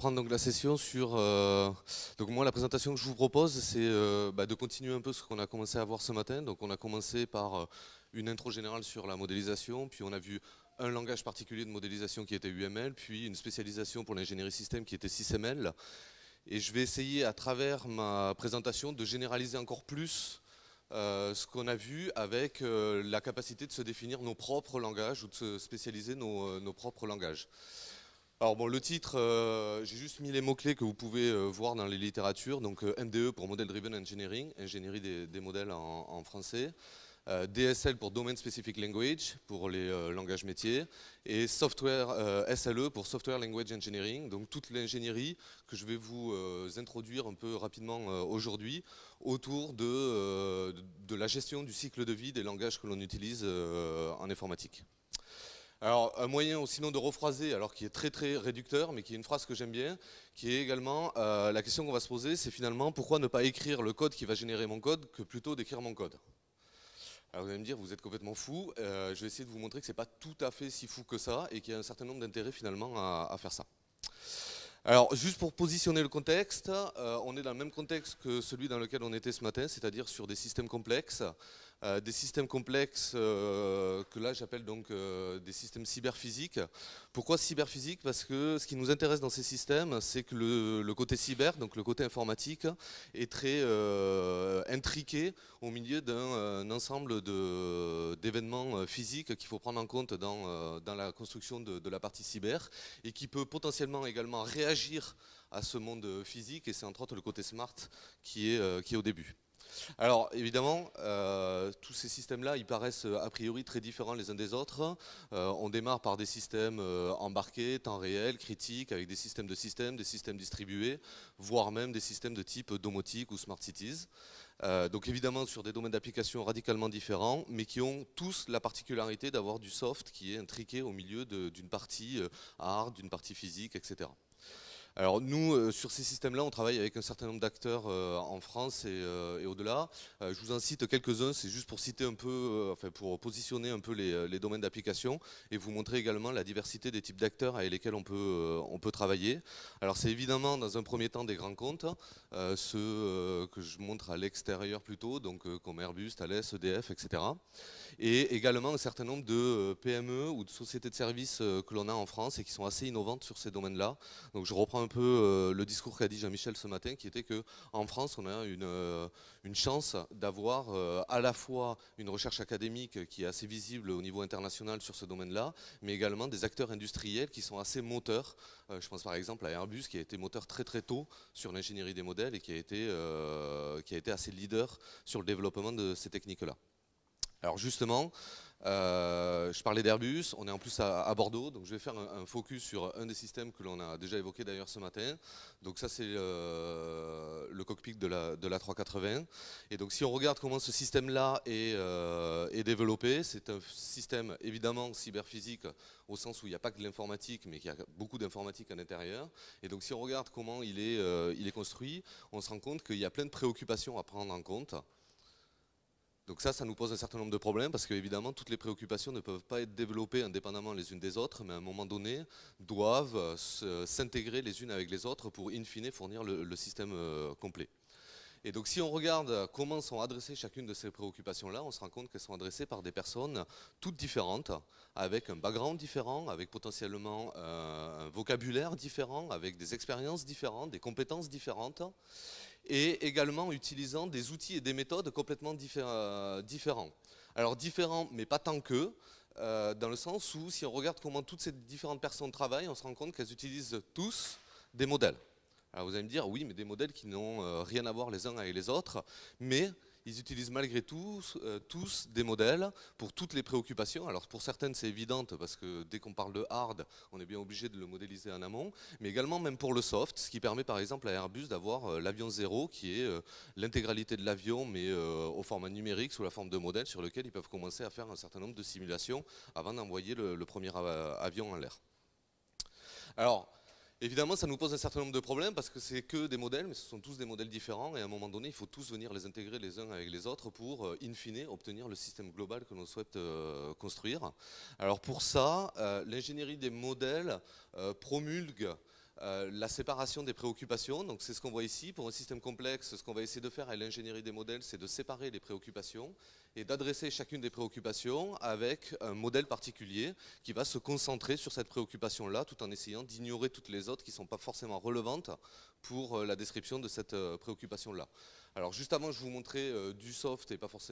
prendre donc la session sur. euh, donc moi, la présentation que je vous propose, c'est euh, bah, de continuer un peu ce qu'on a commencé à voir ce matin. Donc on a commencé par euh, une intro générale sur la modélisation, puis on a vu un langage particulier de modélisation qui était UML, puis une spécialisation pour l'ingénierie système qui était SysML. Et je vais essayer à travers ma présentation de généraliser encore plus ce qu'on a vu avec la capacité de se définir nos propres langages ou de se spécialiser nos, nos propres langages. Alors bon, le titre, euh, j'ai juste mis les mots-clés que vous pouvez euh, voir dans les littératures. Donc euh, MDE pour Model Driven Engineering, ingénierie des, modèles en, français. DSL pour Domain Specific Language, pour les langages métiers. Et Software SLE pour Software Language Engineering. Donc toute l'ingénierie que je vais vous introduire un peu rapidement aujourd'hui autour de, la gestion du cycle de vie des langages que l'on utilise en informatique. Alors, un moyen sinon de rephraser, alors qui est très très réducteur, mais qui est une phrase que j'aime bien, qui est également euh, la question qu'on va se poser, c'est finalement pourquoi ne pas écrire le code qui va générer mon code que plutôt d'écrire mon code? Alors vous allez me dire, vous êtes complètement fou. Euh, je vais essayer de vous montrer que c'est pas tout à fait si fou que ça et qu'il y a un certain nombre d'intérêts finalement à, à faire ça. Alors, juste pour positionner le contexte, euh, on est dans le même contexte que celui dans lequel on était ce matin, c'est-à-dire sur des systèmes complexes. Euh, des systèmes complexes euh, que là j'appelle donc euh, des systèmes cyberphysiques. Pourquoi cyberphysique? Parce que ce qui nous intéresse dans ces systèmes, c'est que le, côté cyber, donc le côté informatique, est très intriqué au milieu d'un ensemble d'événements physiques qu'il faut prendre en compte dans, la construction de, la partie cyber et qui peut potentiellement également réagir à ce monde physique et c'est entre autres le côté smart qui est au début. Alors évidemment, euh, tous ces systèmes-là, ils paraissent euh, a priori très différents les uns des autres. Euh, on démarre par des systèmes embarqués, temps réel, critiques, avec des systèmes de systèmes, des systèmes distribués, voire même des systèmes de type domotique ou smart cities. Donc évidemment sur des domaines d'application radicalement différents, mais qui ont tous la particularité d'avoir du soft qui est intriqué au milieu d'une partie hard, d'une partie physique, etc. Alors nous, euh, sur ces systèmes-là, on travaille avec un certain nombre d'acteurs euh, en France et, euh, au-delà. Je vous en cite quelques-uns, c'est juste pour citer un peu, enfin pour positionner un peu les, domaines d'application et vous montrer également la diversité des types d'acteurs avec lesquels on peut, on peut travailler. Alors c'est évidemment dans un premier temps des grands comptes, ceux que je montre à l'extérieur plutôt, donc comme Airbus, Thales, EDF, etc. Et également un certain nombre de PME ou de sociétés de services que l'on a en France et qui sont assez innovantes sur ces domaines-là. Donc je reprends un peu euh, le discours qu'a dit Jean-Michel ce matin, qui était que en France, on a une, euh, chance d'avoir euh, à la fois une recherche académique qui est assez visible au niveau international sur ce domaine-là, mais également des acteurs industriels qui sont assez moteurs. Je pense par exemple à Airbus, qui a été moteur très très tôt sur l'ingénierie des modèles et qui a été, qui a été assez leader sur le développement de ces techniques-là. Alors justement, euh, je parlais d'Airbus, on est en plus à, Bordeaux, donc je vais faire un, focus sur un des systèmes que l'on a déjà évoqué d'ailleurs ce matin. Donc ça c'est euh, le cockpit de la, de la 380. Et donc si on regarde comment ce système-là est, euh, est développé, c'est un système évidemment cyberphysique au sens où il n'y a pas que de l'informatique, mais qu'il y a beaucoup d'informatique à l'intérieur. Et donc si on regarde comment il est construit, on se rend compte qu'il y a plein de préoccupations à prendre en compte. Donc ça, ça nous pose un certain nombre de problèmes parce qu'évidemment, toutes les préoccupations ne peuvent pas être développées indépendamment les unes des autres, mais à un moment donné, doivent s'intégrer les unes avec les autres pour, in fine, fournir le, le système euh, complet. Et donc si on regarde comment sont adressées chacune de ces préoccupations-là, on se rend compte qu'elles sont adressées par des personnes toutes différentes, avec un background différent, avec potentiellement euh, un vocabulaire différent, avec des expériences différentes, des compétences différentes, et également utilisant des outils et des méthodes complètement euh, différents. Alors différents, mais pas tant que, euh, dans le sens où si on regarde comment toutes ces différentes personnes travaillent, on se rend compte qu'elles utilisent tous des modèles. Alors vous allez me dire, oui, mais des modèles qui n'ont euh, rien à voir les uns avec les autres, mais ils utilisent malgré tout euh, tous des modèles pour toutes les préoccupations. Alors pour certaines c'est évident parce que dès qu'on parle de hard, on est bien obligé de le modéliser en amont, mais également même pour le soft, ce qui permet par exemple à Airbus d'avoir euh, l'avion zéro qui est euh, l'intégralité de l'avion mais au format numérique sous la forme de modèle sur lequel ils peuvent commencer à faire un certain nombre de simulations avant d'envoyer le, le, premier avion en l'air. Alors Évidemment, ça nous pose un certain nombre de problèmes parce que c'est que des modèles, mais ce sont tous des modèles différents et à un moment donné, il faut tous venir les intégrer les uns avec les autres pour, euh, in fine, obtenir le système global que l'on souhaite euh, construire. Alors pour ça, euh, l'ingénierie des modèles promulgue la séparation des préoccupations, donc c'est ce qu'on voit ici. Pour un système complexe, ce qu'on va essayer de faire avec l'ingénierie des modèles, c'est de séparer les préoccupations et d'adresser chacune des préoccupations avec un modèle particulier qui va se concentrer sur cette préoccupation-là tout en essayant d'ignorer toutes les autres qui ne sont pas forcément relevantes pour euh, la description de cette euh, préoccupation-là. Alors juste avant, je vous montrais euh, du soft et pas forcément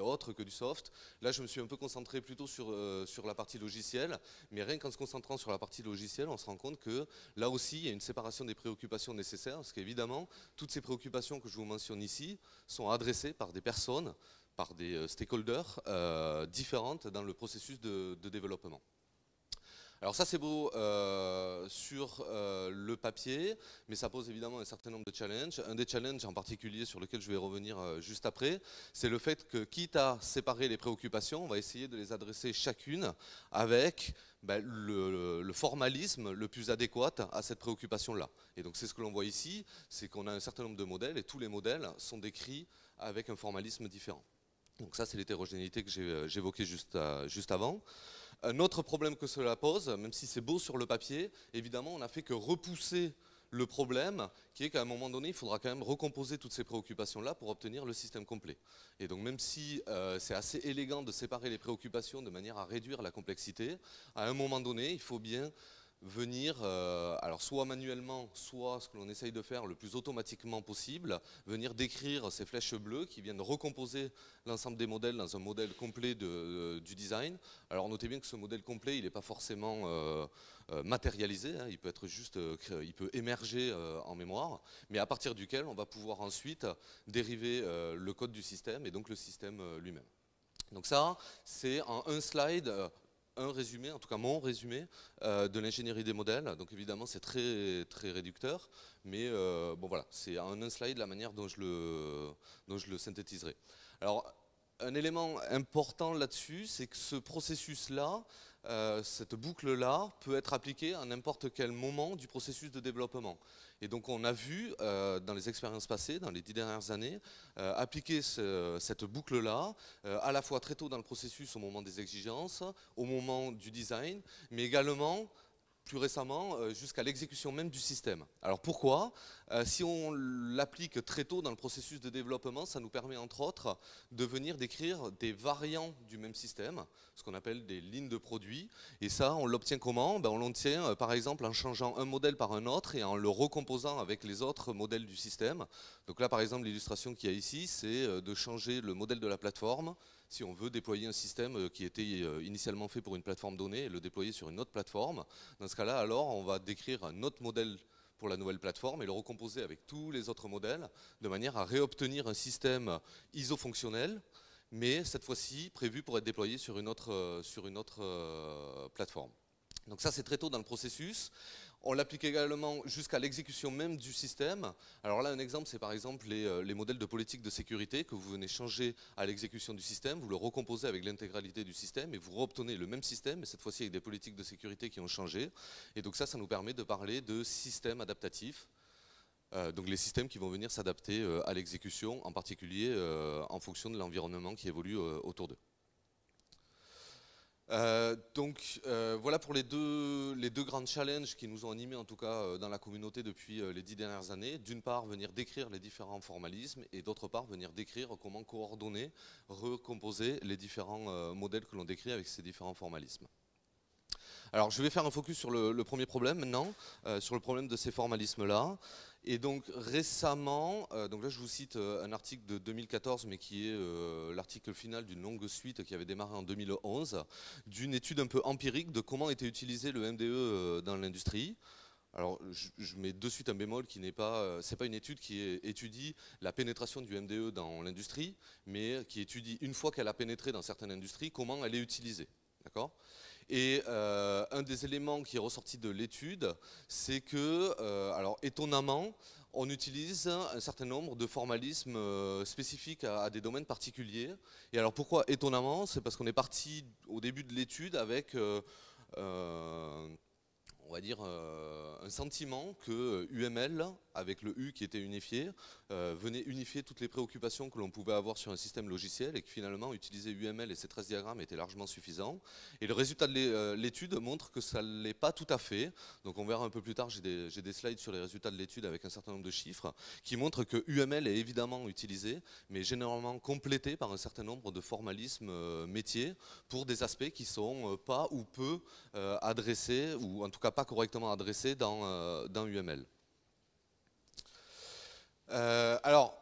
autre que du soft. Là, je me suis un peu concentré plutôt sur, sur la partie logicielle, mais rien qu'en se concentrant sur la partie logicielle, on se rend compte que là aussi, il y a une séparation des préoccupations nécessaires, parce qu'évidemment, toutes ces préoccupations que je vous mentionne ici sont adressées par des personnes, par des stakeholders euh, différentes dans le processus de développement. Alors ça c'est beau euh, sur euh, le papier, mais ça pose évidemment un certain nombre de challenges. Un des challenges en particulier sur lequel je vais revenir euh, juste après, c'est le fait que quitte à séparer les préoccupations, on va essayer de les adresser chacune avec ben, le, formalisme le plus adéquat à cette préoccupation-là. Et donc c'est ce que l'on voit ici, c'est qu'on a un certain nombre de modèles et tous les modèles sont décrits avec un formalisme différent. Donc ça c'est l'hétérogénéité que j'évoquais juste, juste avant. Un autre problème que cela pose, même si c'est beau sur le papier, évidemment, on n'a fait que repousser le problème, qui est qu'à un moment donné, il faudra quand même recomposer toutes ces préoccupations-là pour obtenir le système complet. Et donc même si euh, c'est assez élégant de séparer les préoccupations de manière à réduire la complexité, à un moment donné, il faut bien venir, euh, alors soit manuellement, soit ce que l'on essaye de faire le plus automatiquement possible, venir décrire ces flèches bleues qui viennent recomposer l'ensemble des modèles dans un modèle complet de, du design. Alors notez bien que ce modèle complet, il n'est pas forcément euh, euh, matérialisé, hein. il peut être juste, il peut émerger en mémoire, mais à partir duquel on va pouvoir ensuite dériver le code du système et donc le système lui-même. Donc ça, c'est en un slide un résumé, en tout cas mon résumé, euh, de l'ingénierie des modèles. Donc évidemment, c'est très, très réducteur, mais euh, bon voilà, c'est en un slide la manière dont je le, dont je le synthétiserai. Alors, un élément important là-dessus, c'est que ce processus-là, euh, cette boucle-là, peut être appliquée à n'importe quel moment du processus de développement. Et donc on a vu euh, dans les expériences passées, dans les dix dernières années, euh, appliquer cette boucle-là, à la fois très tôt dans le processus au moment des exigences, au moment du design, mais également plus récemment euh, jusqu'à l'exécution même du système. Alors pourquoi? Euh, Si on l'applique très tôt dans le processus de développement, ça nous permet entre autres de venir décrire des variants du même système, ce qu'on appelle des lignes de produits. Et ça, on l'obtient comment? Ben, On l'obtient euh, par exemple en changeant un modèle par un autre et en le recomposant avec les autres modèles du système. Donc là par exemple l'illustration qu'il y a ici, c'est de changer le modèle de la plateforme si on veut déployer un système euh, qui était euh, initialement fait pour une plateforme donnée et le déployer sur une autre plateforme. Dans ce cas-là, alors, on va décrire un autre modèle pour la nouvelle plateforme et le recomposer avec tous les autres modèles de manière à réobtenir un système iso-fonctionnel, mais cette fois-ci prévu pour être déployé sur une autre, euh, sur une autre plateforme. Donc ça, c'est très tôt dans le processus. On l'applique également jusqu'à l'exécution même du système. Alors là, un exemple, c'est par exemple euh, les, modèles de politique de sécurité que vous venez changer à l'exécution du système, vous le recomposez avec l'intégralité du système et vous reobtenez le même système, mais cette fois-ci avec des politiques de sécurité qui ont changé. Et donc ça, ça nous permet de parler de systèmes adaptatifs. Euh, donc les systèmes qui vont venir s'adapter euh, à l'exécution, en particulier en fonction de l'environnement qui évolue autour d'eux. Euh, donc euh, voilà pour les deux, les grands challenges qui nous ont animés en tout cas euh, dans la communauté depuis les dix dernières années. D'une part venir décrire les différents formalismes et d'autre part venir décrire comment coordonner, recomposer les différents modèles que l'on décrit avec ces différents formalismes. Alors je vais faire un focus sur le, le premier problème maintenant, sur le problème de ces formalismes-là. Et donc récemment, euh, donc là je vous cite euh, un article de 2014, mais qui est euh, l'article final d'une longue suite qui avait démarré en 2011, d'une étude un peu empirique de comment était utilisé le MDE dans l'industrie. Alors, je, mets de suite un bémol qui n'est pas, c'est pas une étude qui étudie la pénétration du MDE dans l'industrie, mais qui étudie une fois qu'elle a pénétré dans certaines industries, comment elle est utilisée. D'accord? Et euh, un des éléments qui est ressorti de l'étude, c'est que, euh, alors étonnamment, on utilise un certain nombre de formalismes euh, spécifiques à, des domaines particuliers. Et alors pourquoi étonnamment C'est parce qu'on est parti au début de l'étude avec on va dire, euh, un sentiment que UML, avec le U qui était unifié, euh, venait unifier toutes les préoccupations que l'on pouvait avoir sur un système logiciel et que finalement utiliser UML et ces 13 diagrammes était largement suffisant. Et le résultat de euh, l'étude montre que ça ne l'est pas tout à fait. Donc on verra un peu plus tard, j'ai des, des, slides sur les résultats de l'étude avec un certain nombre de chiffres qui montrent que UML est évidemment utilisé, mais généralement complété par un certain nombre de formalismes métiers pour des aspects qui sont pas ou peu adressés, ou en tout cas correctement adressé dans, euh, dans UML. Euh, alors,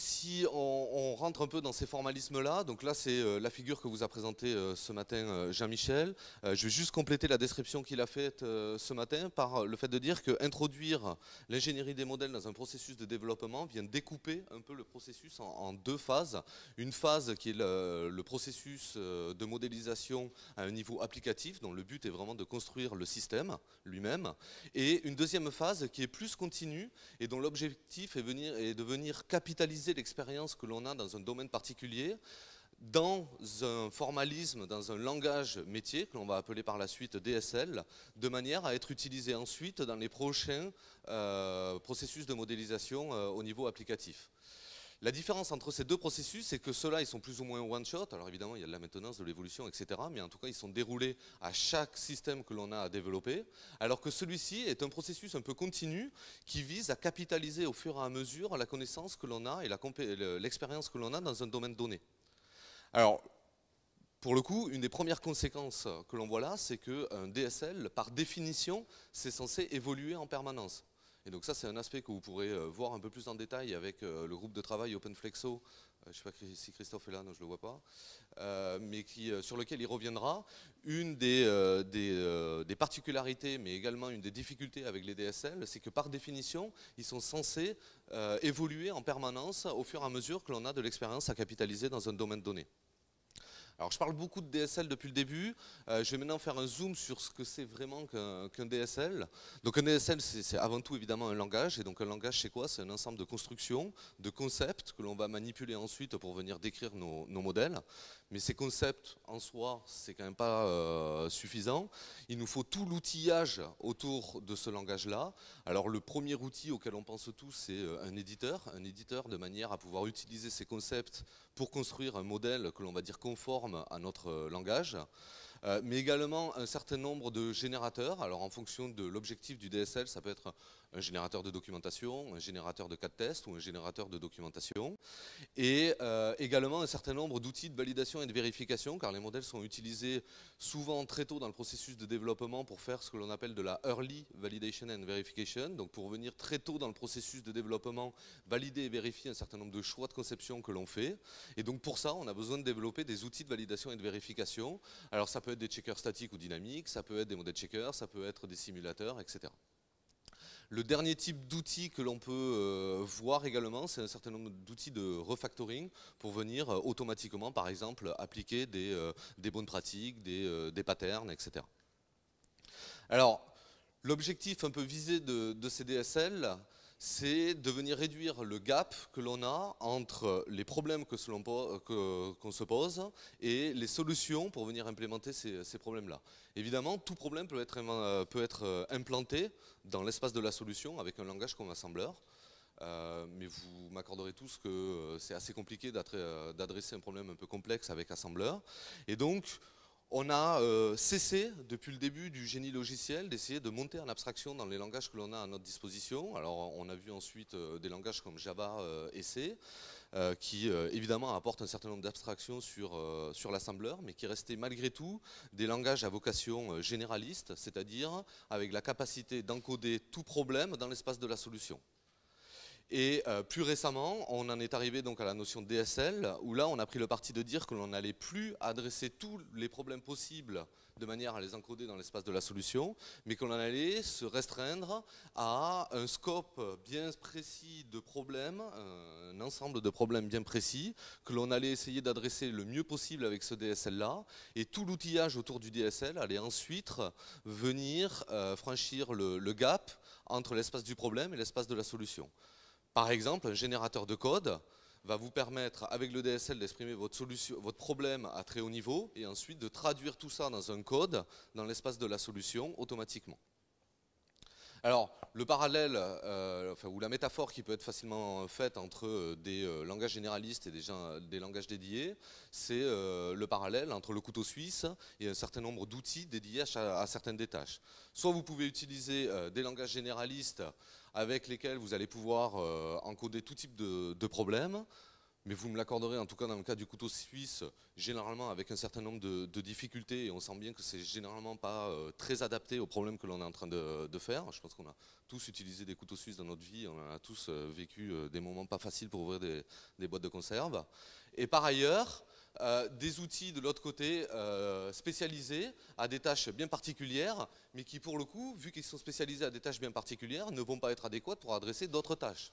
si on, rentre un peu dans ces formalismes-là, donc là c'est euh, la figure que vous a présentée euh, ce matin euh, Jean-Michel. je vais juste compléter la description qu'il a faite ce matin par le fait de dire qu'introduire l'ingénierie des modèles dans un processus de développement vient découper un peu le processus en, deux phases. Une phase qui est le, processus de modélisation à un niveau applicatif, dont le but est vraiment de construire le système lui-même, et une deuxième phase qui est plus continue et dont l'objectif est de venir capitaliser l'expérience que l'on a dans un domaine particulier dans un formalisme, dans un langage métier que l'on va appeler par la suite DSL, de manière à être utilisé ensuite dans les prochains euh, processus de modélisation euh, au niveau applicatif. La différence entre ces deux processus, c'est que ceux-là, ils sont plus ou moins one-shot. Alors évidemment, il y a de la maintenance, de l'évolution, etc. Mais en tout cas, ils sont déroulés à chaque système que l'on a à développer. Alors que celui-ci est un processus un peu continu qui vise à capitaliser au fur et à mesure la connaissance que l'on a et l'expérience que l'on a dans un domaine donné. Alors, pour le coup, une des premières conséquences que l'on voit là, c'est qu'un DSL, par définition, c'est censé évoluer en permanence. Et donc ça, c'est un aspect que vous pourrez euh, voir un peu plus en détail avec euh, le groupe de travail OpenFlexo. Euh, je ne sais pas si Christophe est là, non, je ne le vois pas. mais sur lequel il reviendra. Une des, particularités, mais également une des difficultés avec les DSL, c'est que par définition, ils sont censés évoluer en permanence au fur et à mesure que l'on a de l'expérience à capitaliser dans un domaine donné. Alors je parle beaucoup de DSL depuis le début, euh, je vais maintenant faire un zoom sur ce que c'est vraiment qu'un DSL. Donc un DSL c'est avant tout évidemment un langage, et donc un langage c'est quoi? C'est un ensemble de constructions, de concepts que l'on va manipuler ensuite pour venir décrire nos, modèles. Mais ces concepts en soi c'est quand même pas euh, suffisant. Il nous faut tout l'outillage autour de ce langage-là. Alors le premier outil auquel on pense tous c'est euh, un éditeur, un éditeur de manière à pouvoir utiliser ces concepts pour construire un modèle que l'on va dire conforme à notre euh, langage. Euh, mais également un certain nombre de générateurs. Alors en fonction de l'objectif du DSL, ça peut être un générateur de documentation, un générateur de cas de test ou un générateur de documentation. Et euh, également un certain nombre d'outils de validation et de vérification, car les modèles sont utilisés souvent très tôt dans le processus de développement pour faire ce que l'on appelle de la early validation and verification, donc pour venir très tôt dans le processus de développement, valider et vérifier un certain nombre de choix de conception que l'on fait. Et donc pour ça, on a besoin de développer des outils de validation et de vérification. Alors ça peut être des checkers statiques ou dynamiques, ça peut être des modèles checkers, ça peut être des simulateurs, etc. Le dernier type d'outils que l'on peut euh, voir également, c'est un certain nombre d'outils de refactoring pour venir euh, automatiquement, par exemple, appliquer des, euh, bonnes pratiques, des, patterns, etc. Alors, l'objectif un peu visé de ces DSL, c'est de venir réduire le gap que l'on a entre les problèmes qu'on se pose et les solutions pour venir implémenter ces, problèmes-là. Évidemment, tout problème peut être, euh, implanté dans l'espace de la solution avec un langage comme assembleur. Euh, mais vous m'accorderez tous que euh, c'est assez compliqué d'adresser un problème un peu complexe avec assembleur. Et donc, on a euh, cessé, depuis le début du génie logiciel, d'essayer de monter en abstraction dans les langages que l'on a à notre disposition. Alors, on a vu ensuite euh, des langages comme Java euh, et C, qui évidemment apportent un certain nombre d'abstractions sur, sur l'assembleur, mais qui restaient malgré tout des langages à vocation généraliste, c'est-à-dire avec la capacité d'encoder tout problème dans l'espace de la solution. Et euh, plus récemment, on en est arrivé donc à la notion de DSL, où là on a pris le parti de dire que l'on n'allait plus adresser tous les problèmes possibles de manière à les encoder dans l'espace de la solution, mais qu'on en allait se restreindre à un scope bien précis de problèmes, un ensemble de problèmes bien précis, que l'on allait essayer d'adresser le mieux possible avec ce DSL-là, et tout l'outillage autour du DSL allait ensuite venir euh, franchir le gap entre l'espace du problème et l'espace de la solution. Par exemple, un générateur de code va vous permettre, avec le DSL, d'exprimer votre, problème à très haut niveau et ensuite de traduire tout ça dans un code dans l'espace de la solution automatiquement. Alors, le parallèle, euh, ou la métaphore qui peut être facilement faite entre euh, des euh, langages généralistes et des, des langages dédiés, c'est le parallèle entre le couteau suisse et un certain nombre d'outils dédiés à, certaines des tâches. Soit vous pouvez utiliser des langages généralistes avec lesquels vous allez pouvoir encoder tout type de, de problèmes, mais vous me l'accorderez, en tout cas dans le cas du couteau suisse, généralement avec un certain nombre de, difficultés, et on sent bien que c'est généralement pas euh, très adapté au problème que l'on est en train de, faire. Je pense qu'on a tous utilisé des couteaux suisses dans notre vie, on a tous euh, vécu euh, des moments pas faciles pour ouvrir des, boîtes de conserve. Et par ailleurs, des outils de l'autre côté spécialisés à des tâches bien particulières, mais qui pour le coup, vu qu'ils sont spécialisés à des tâches bien particulières, ne vont pas être adéquats pour adresser d'autres tâches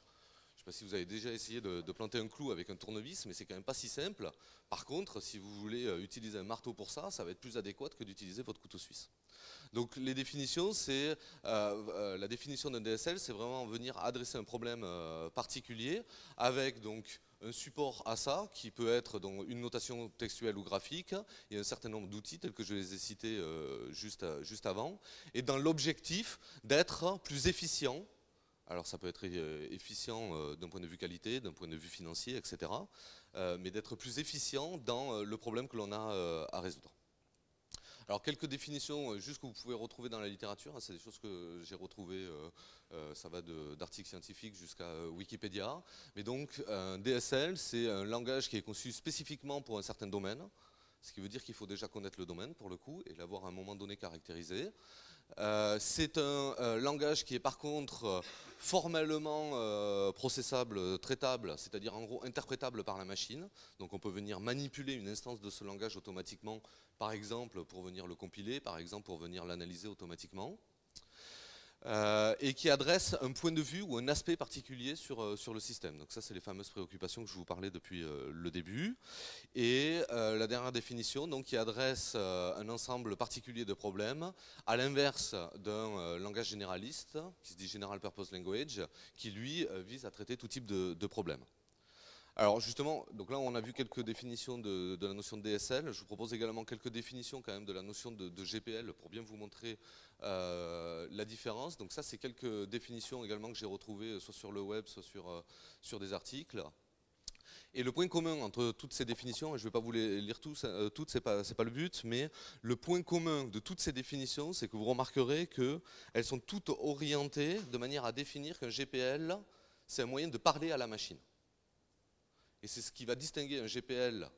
sais pas si vous avez déjà essayé de, planter un clou avec un tournevis, mais c'est quand même pas si simple. Par contre, si vous voulez euh, utiliser un marteau pour ça, ça va être plus adéquat que d'utiliser votre couteau suisse. Donc les définitions, c'est euh, euh, la définition d'un DSL, c'est vraiment venir adresser un problème particulier avec donc un support à ça qui peut être donc, une notation textuelle ou graphique et un certain nombre d'outils tels que je les ai cités juste, juste avant et dans l'objectif d'être plus efficient alors ça peut être euh, efficient euh, d'un point de vue qualité, d'un point de vue financier, etc. Euh, mais d'être plus efficient dans le problème que l'on a à résoudre. Alors quelques définitions juste que vous pouvez retrouver dans la littérature, hein, c'est des choses que j'ai retrouvées, ça va d'articles scientifiques jusqu'à Wikipédia. Mais donc un DSL, c'est un langage qui est conçu spécifiquement pour un certain domaine, ce qui veut dire qu'il faut déjà connaître le domaine pour le coup et l'avoir à un moment donné caractérisé. Euh, c'est un euh, langage qui est par contre euh, formellement processable, traitable, c'est-à-dire en gros interprétable par la machine. Donc on peut venir manipuler une instance de ce langage automatiquement, par exemple pour venir le compiler, par exemple pour venir l'analyser automatiquement. Euh, et qui adresse un point de vue ou un aspect particulier sur, euh, sur le système. Donc ça, c'est les fameuses préoccupations que je vous parlais depuis euh, le début. Et la dernière définition, donc, qui adresse un ensemble particulier de problèmes, à l'inverse d'un langage généraliste, qui se dit General Purpose Language, qui lui vise à traiter tout type de, de problèmes. Alors justement, donc là on a vu quelques définitions de, la notion de DSL. Je vous propose également quelques définitions quand même de la notion de, GPL pour bien vous montrer euh, la différence. Donc ça c'est quelques définitions également que j'ai retrouvées euh, soit sur le web, soit sur, euh, sur des articles. Et le point commun entre toutes ces définitions, et je ne vais pas vous les lire tous, toutes, ce n'est pas, pas, le but, mais le point commun de toutes ces définitions, c'est que vous remarquerez qu'elles sont toutes orientées de manière à définir qu'un GPL, c'est un moyen de parler à la machine. Et c'est ce qui va distinguer un GPL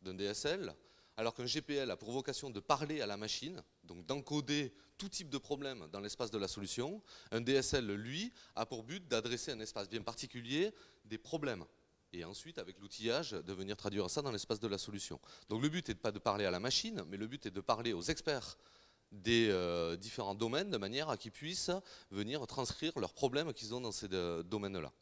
d'un DSL, alors qu'un GPL a pour vocation de parler à la machine, donc d'encoder tout type de problème dans l'espace de la solution. Un DSL, lui, a pour but d'adresser un espace bien particulier des problèmes. Et ensuite, avec l'outillage, de venir traduire ça dans l'espace de la solution. Donc le but n'est pas de parler à la machine, mais le but est de parler aux experts des euh, différents domaines de manière à qu'ils puissent venir transcrire leurs problèmes qu'ils ont dans ces euh, domaines-là.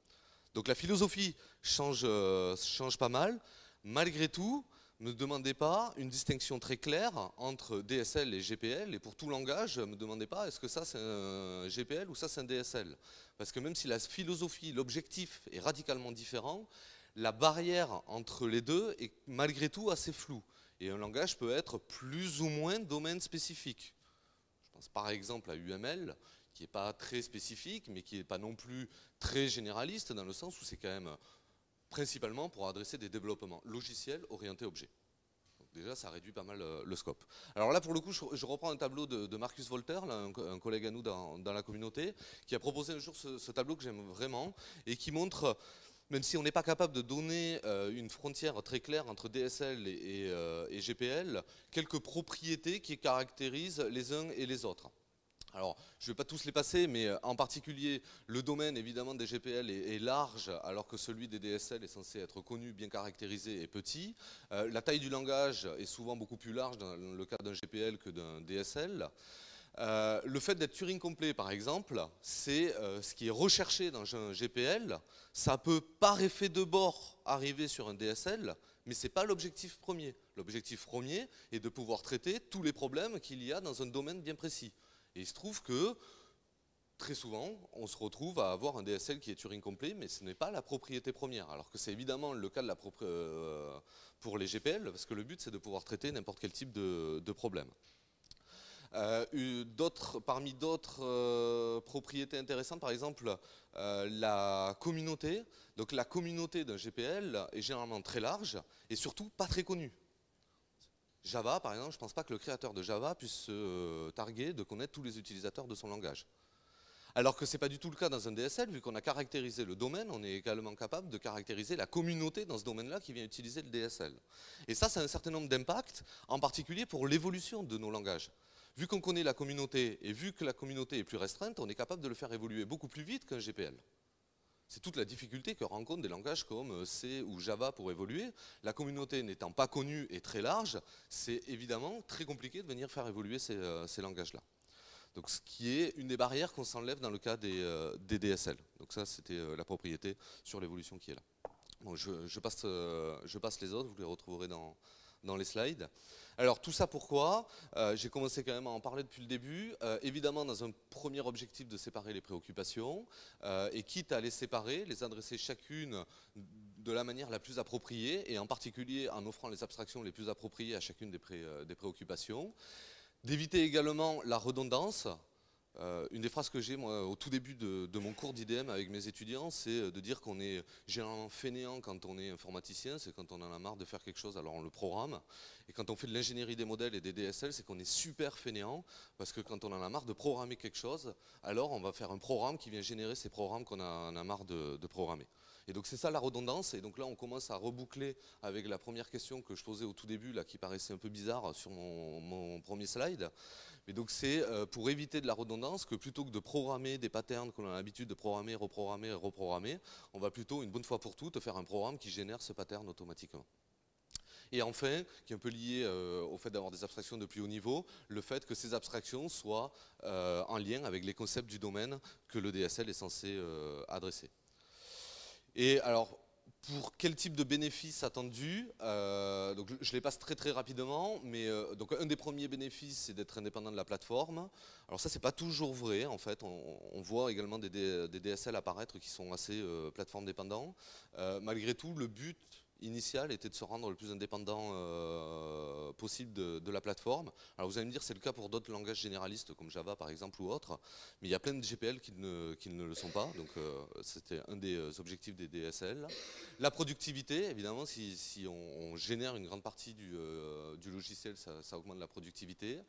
Donc la philosophie change, euh, change pas mal. Malgré tout, ne demandez pas une distinction très claire entre DSL et GPL. Et pour tout langage, ne me demandez pas est-ce que ça c'est un GPL ou ça c'est un DSL. Parce que même si la philosophie, l'objectif est radicalement différent, la barrière entre les deux est malgré tout assez floue. Et un langage peut être plus ou moins domaine spécifique. Je pense par exemple à UML qui n'est pas très spécifique, mais qui n'est pas non plus très généraliste, dans le sens où c'est quand même principalement pour adresser des développements logiciels orientés objets. déjà, ça réduit pas mal euh, le, scope. Alors là, pour le coup, je, reprends un tableau de, Marcus Volter, un, collègue à nous dans, la communauté, qui a proposé un jour ce, tableau que j'aime vraiment, et qui montre même si on n'est pas capable de donner euh, une frontière très claire entre DSL et, euh, et, GPL, quelques propriétés qui caractérisent les uns et les autres. Alors, je ne vais pas tous les passer, mais euh, en particulier, le domaine évidemment des GPL est, large, alors que celui des DSL est censé être connu, bien caractérisé et petit. Euh, la taille du langage est souvent beaucoup plus large dans le cas d'un GPL que d'un DSL. Euh, le fait d'être Turing complet, par exemple, c'est ce qui est recherché dans un GPL. Ça peut, par effet de bord, arriver sur un DSL, mais ce n'est pas l'objectif premier. L'objectif premier est de pouvoir traiter tous les problèmes qu'il y a dans un domaine bien précis. Et il se trouve que très souvent, on se retrouve à avoir un DSL qui est Turing complet, mais ce n'est pas la propriété première. Alors que c'est évidemment le cas euh, pour les GPL, parce que le but c'est de pouvoir traiter n'importe quel type de, problème. parmi d'autres propriétés intéressantes, par exemple, la communauté. Donc la communauté d'un GPL est généralement très large et surtout pas très connue. Java, par exemple, je ne pense pas que le créateur de Java puisse se euh, targuer de connaître tous les utilisateurs de son langage. Alors que ce n'est pas du tout le cas dans un DSL, vu qu'on a caractérisé le domaine, on est également capable de caractériser la communauté dans ce domaine-là qui vient utiliser le DSL. Et ça, c'est un certain nombre d'impacts, en particulier pour l'évolution de nos langages. Vu qu'on connaît la communauté et vu que la communauté est plus restreinte, on est capable de le faire évoluer beaucoup plus vite qu'un GPL. C'est toute la difficulté que rencontrent des langages comme euh, C ou Java pour évoluer. La communauté n'étant pas connue et très large, c'est évidemment très compliqué de venir faire évoluer ces, euh, langages-là. Donc ce qui est une des barrières qu'on s'enlève dans le cas des, euh, DSL. Donc ça, c'était la propriété sur l'évolution qui est là. je passe les autres, vous les retrouverez dans, dans les slides. Alors tout ça pourquoi? Euh, J'ai commencé quand même à en parler depuis le début. Euh, évidemment dans un premier objectif de séparer les préoccupations euh, et quitte à les séparer, les adresser chacune de la manière la plus appropriée et en particulier en offrant les abstractions les plus appropriées à chacune des, des préoccupations. D'éviter également la redondance, euh, une des phrases que j'ai au tout début de, mon cours d'IDM avec mes étudiants, c'est de dire qu'on est généralement fainéant quand on est informaticien, c'est quand on en a marre de faire quelque chose, alors on le programme. Et quand on fait de l'ingénierie des modèles et des DSL, c'est qu'on est super fainéant, parce que quand on en a marre de programmer quelque chose, alors on va faire un programme qui vient générer ces programmes qu'on a, a, marre de, programmer. Et donc c'est ça la redondance, et donc là on commence à reboucler avec la première question que je posais au tout début, là, qui paraissait un peu bizarre sur mon premier slide. Mais donc c'est euh, pour éviter de la redondance que plutôt que de programmer des patterns qu'on a l'habitude de programmer, reprogrammer, reprogrammer, on va plutôt une bonne fois pour toutes faire un programme qui génère ce pattern automatiquement. Et enfin, qui est un peu lié euh, au fait d'avoir des abstractions de plus haut niveau, le fait que ces abstractions soient euh, en lien avec les concepts du domaine que le DSL est censé adresser. Et alors, pour quel type de bénéfices attendus euh, donc Je les passe très très rapidement, mais euh, donc un des premiers bénéfices, c'est d'être indépendant de la plateforme. Alors ça, c'est pas toujours vrai, en fait. On, voit également des, DSL apparaître qui sont assez euh, plateforme dépendants. malgré tout, le but initial était de se rendre le plus indépendant euh, possible de, la plateforme. Alors vous allez me dire c'est le cas pour d'autres langages généralistes comme Java par exemple ou autres, mais il y a plein de GPL qui ne, le sont pas, donc euh, c'était un des euh, objectifs des DSL. La productivité, évidemment, si, on, génère une grande partie du, logiciel, ça, augmente la productivité.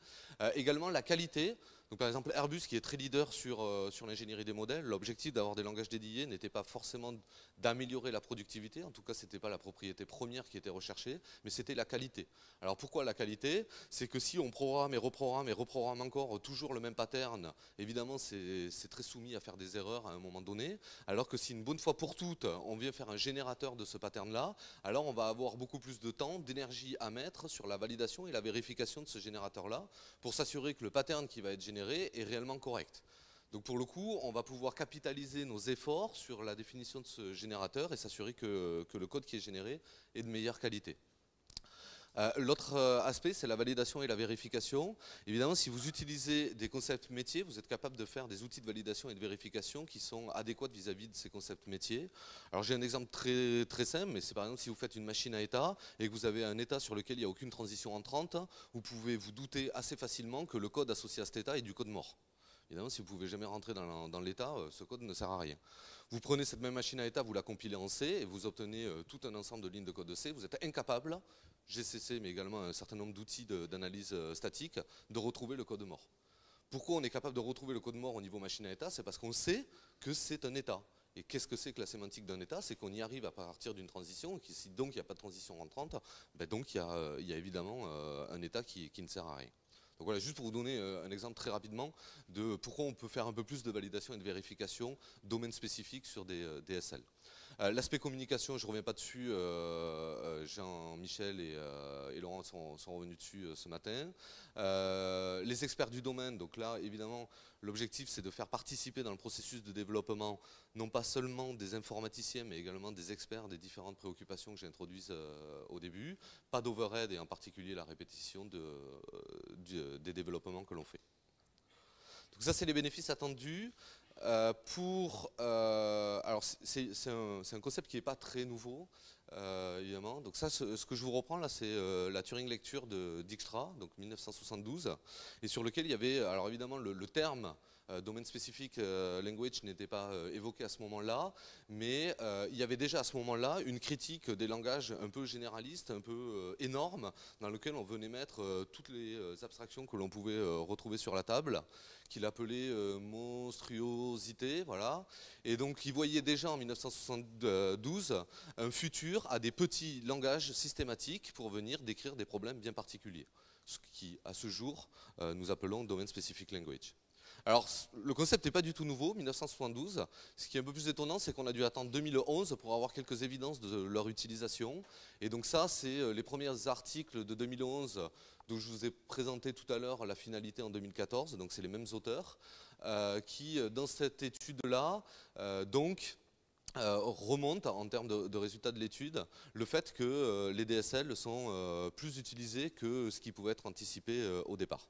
également la qualité, donc par exemple Airbus qui est très leader sur, euh, sur l'ingénierie des modèles, l'objectif d'avoir des langages dédiés n'était pas forcément d'améliorer la productivité, en tout cas ce n'était pas la propriété première qui était recherchée, mais c'était la qualité. Alors pourquoi la qualité? C'est que si on programme et reprogramme et reprogramme encore toujours le même pattern, évidemment c'est très soumis à faire des erreurs à un moment donné, alors que si une bonne fois pour toutes on vient faire un générateur de ce pattern-là, alors on va avoir beaucoup plus de temps, d'énergie à mettre sur la validation et la vérification de ce générateur-là, pour s'assurer que le pattern qui va être généré est réellement correct. Donc pour le coup, on va pouvoir capitaliser nos efforts sur la définition de ce générateur et s'assurer que, le code qui est généré est de meilleure qualité. Euh, l'autre euh, aspect, c'est la validation et la vérification. Évidemment, si vous utilisez des concepts métiers, vous êtes capable de faire des outils de validation et de vérification qui sont adéquats vis-à-vis de ces concepts métiers. Alors j'ai un exemple très, très simple, mais c'est par exemple si vous faites une machine à état et que vous avez un état sur lequel il n'y a aucune transition entrante, vous pouvez vous douter assez facilement que le code associé à cet état est du code mort. Évidemment, si vous ne pouvez jamais rentrer dans, l'état, euh, ce code ne sert à rien. Vous prenez cette même machine à état, vous la compilez en C et vous obtenez tout un ensemble de lignes de code de C. Vous êtes incapable GCC, mais également un certain nombre d'outils d'analyse euh, statique, de retrouver le code mort. Pourquoi on est capable de retrouver le code mort au niveau machine à état? C'est parce qu'on sait que c'est un état. Et qu'est-ce que c'est que la sémantique d'un état? C'est qu'on y arrive à partir d'une transition, et si donc il n'y a pas de transition rentrante, ben donc il y, a, euh, évidemment euh, un état qui, ne sert à rien. Donc voilà, juste pour vous donner un exemple très rapidement de pourquoi on peut faire un peu plus de validation et de vérification domaine spécifique sur des DSL. Euh, l'aspect communication, je ne reviens pas dessus, euh, euh, Jean-Michel et, Laurent sont, revenus dessus ce matin. les experts du domaine, donc là évidemment l'objectif c'est de faire participer dans le processus de développement non pas seulement des informaticiens mais également des experts des différentes préoccupations que j'introduise au début. Pas d'overhead et en particulier la répétition des développements que l'on fait. Donc ça c'est les bénéfices attendus. Euh, pour, euh, alors c'est un, concept qui n'est pas très nouveau. euh, évidemment. Donc ça, ce, que je vous reprends là, c'est la Turing Lecture de Dijkstra, donc 1972, et sur lequel il y avait, alors évidemment, le, le terme domaine spécifique euh, language n'était pas euh, évoqué à ce moment-là, mais il y avait déjà à ce moment-là une critique des langages un peu généralistes, un peu énormes, dans lequel on venait mettre toutes les abstractions que l'on pouvait retrouver sur la table, qu'il appelait monstruosité, voilà. Et donc il voyait déjà en 1972 un futur à des petits langages systématiques pour venir décrire des problèmes bien particuliers, ce qui à ce jour nous appelons domaine specific language. Alors, le concept n'est pas du tout nouveau, 1972. Ce qui est un peu plus étonnant, c'est qu'on a dû attendre 2011 pour avoir quelques évidences de leur utilisation. Et donc ça, c'est euh, les premiers articles de 2011 dont je vous ai présenté tout à l'heure la finalité en 2014. Donc c'est les mêmes auteurs euh, qui, euh, dans cette étude-là, donc remontent en termes de, résultats de l'étude le fait que les DSL sont plus utilisés que ce qui pouvait être anticipé au départ.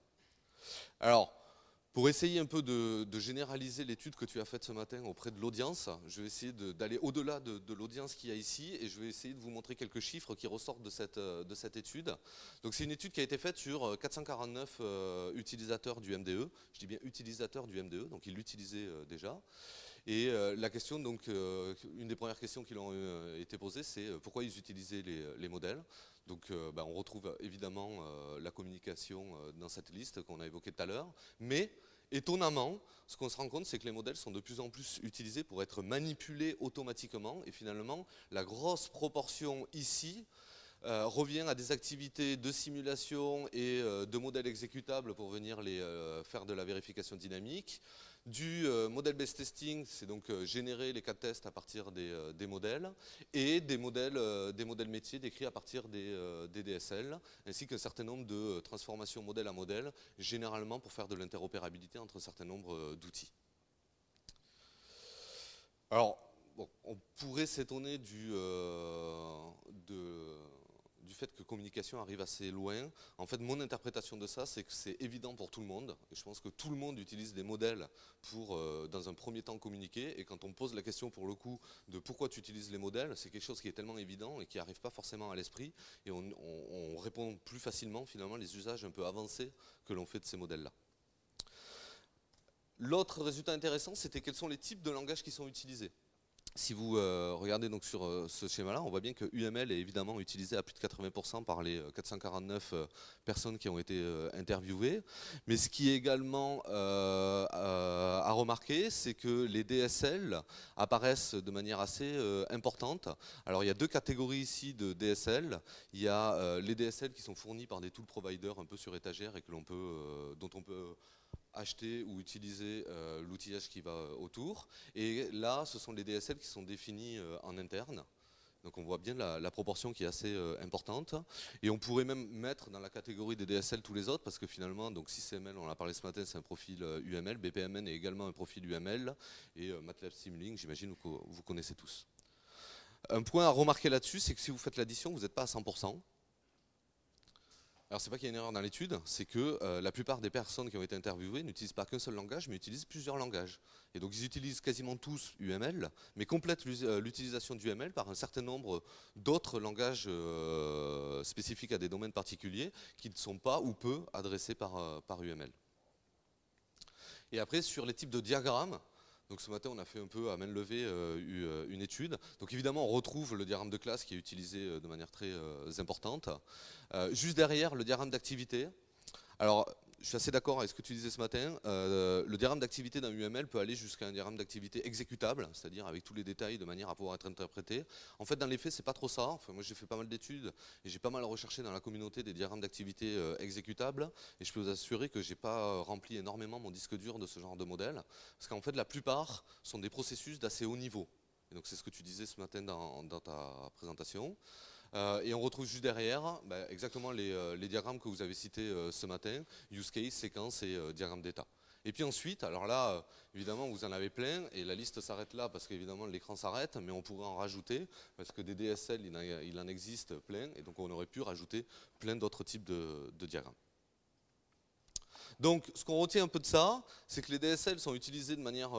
Alors, pour essayer un peu de, généraliser l'étude que tu as faite ce matin auprès de l'audience, je vais essayer d'aller au-delà de, l'audience qu'il y a ici et je vais essayer de vous montrer quelques chiffres qui ressortent de cette, cette étude. Donc c'est une étude qui a été faite sur 449 euh, utilisateurs du MDE. Je dis bien utilisateurs du MDE, donc ils l'utilisaient euh, déjà. Et euh, la question, donc, une des premières questions qui leur ont été posées, c'est pourquoi ils utilisaient les, modèles? Donc ben, on retrouve évidemment la communication dans cette liste qu'on a évoquée tout à l'heure, mais Étonnamment, ce qu'on se rend compte, c'est que les modèles sont de plus en plus utilisés pour être manipulés automatiquement. Et finalement, la grosse proportion ici euh, revient à des activités de simulation et euh, de modèles exécutables pour venir les, euh, faire de la vérification dynamique. Du model-based testing, c'est donc générer les cas de test à partir des, modèles, et des modèles, des modèles métiers décrits à partir des, DSL, ainsi qu'un certain nombre de transformations modèle à modèle, généralement pour faire de l'interopérabilité entre un certain nombre d'outils. Alors, on pourrait s'étonner du, de, fait que communication arrive assez loin. En fait, mon interprétation de ça, c'est que c'est évident pour tout le monde. Et je pense que tout le monde utilise des modèles pour, euh, dans un premier temps, communiquer. Et quand on pose la question, pour le coup, de pourquoi tu utilises les modèles, c'est quelque chose qui est tellement évident et qui n'arrive pas forcément à l'esprit. Et on, on répond plus facilement, finalement, les usages un peu avancés que l'on fait de ces modèles-là. L'autre résultat intéressant, c'était quels sont les types de langages qui sont utilisés. Si vous euh, regardez donc sur euh, ce schéma-là, on voit bien que UML est évidemment utilisé à plus de 80% par les 449 euh, personnes qui ont été interviewées. Mais ce qui est également à remarquer, c'est que les DSL apparaissent de manière assez importante. Alors il y a deux catégories ici de DSL. Il y a les DSL qui sont fournis par des tool providers un peu sur étagère et que peut, dont on peut acheter ou utiliser euh, l'outillage qui va autour. Et là, ce sont les DSL qui sont définis euh, en interne. Donc on voit bien la, proportion qui est assez euh, importante. Et on pourrait même mettre dans la catégorie des DSL tous les autres, parce que finalement, donc CML, on en a parlé ce matin, c'est un profil UML, BPMN est également un profil UML, et MATLAB Simulink, j'imagine vous connaissez tous. Un point à remarquer là-dessus, c'est que si vous faites l'addition, vous n'êtes pas à 100%. Alors c'est pas qu'il y a une erreur dans l'étude, c'est que euh, la plupart des personnes qui ont été interviewées n'utilisent pas qu'un seul langage, mais utilisent plusieurs langages. Et donc ils utilisent quasiment tous UML, mais complètent euh, l'utilisation du UML par un certain nombre d'autres langages euh, spécifiques à des domaines particuliers qui ne sont pas ou peu adressés par, par UML. Et après, sur les types de diagrammes, donc ce matin, on a fait un peu à main levée euh, euh, une étude. Donc évidemment, on retrouve le diagramme de classe qui est utilisé euh, de manière très importante. juste derrière, le diagramme d'activité. Alors, je suis assez d'accord avec ce que tu disais ce matin. Euh, le diagramme d'activité d'un UML peut aller jusqu'à un diagramme d'activité exécutable, c'est-à-dire avec tous les détails de manière à pouvoir être interprété. En fait, dans les faits, c'est pas trop ça. Moi, j'ai fait pas mal d'études et j'ai pas mal recherché dans la communauté des diagrammes d'activité euh, exécutables. Et je peux vous assurer que j'ai pas euh, rempli énormément mon disque dur de ce genre de modèle, parce qu'en fait, la plupart sont des processus d'assez haut niveau. Et donc, c'est ce que tu disais ce matin dans ta présentation. Euh, et on retrouve juste derrière bah, exactement euh, les, diagrammes que vous avez cités euh, ce matin, use case, séquence et diagramme d'état. Et puis ensuite, alors là, évidemment, vous en avez plein, et la liste s'arrête là parce qu'évidemment l'écran s'arrête, mais on pourrait en rajouter, parce que des DSL, il en, existe plein, et donc on aurait pu rajouter plein d'autres types de, de diagrammes. Donc, ce qu'on retient un peu de ça, c'est que les DSL sont utilisés de manière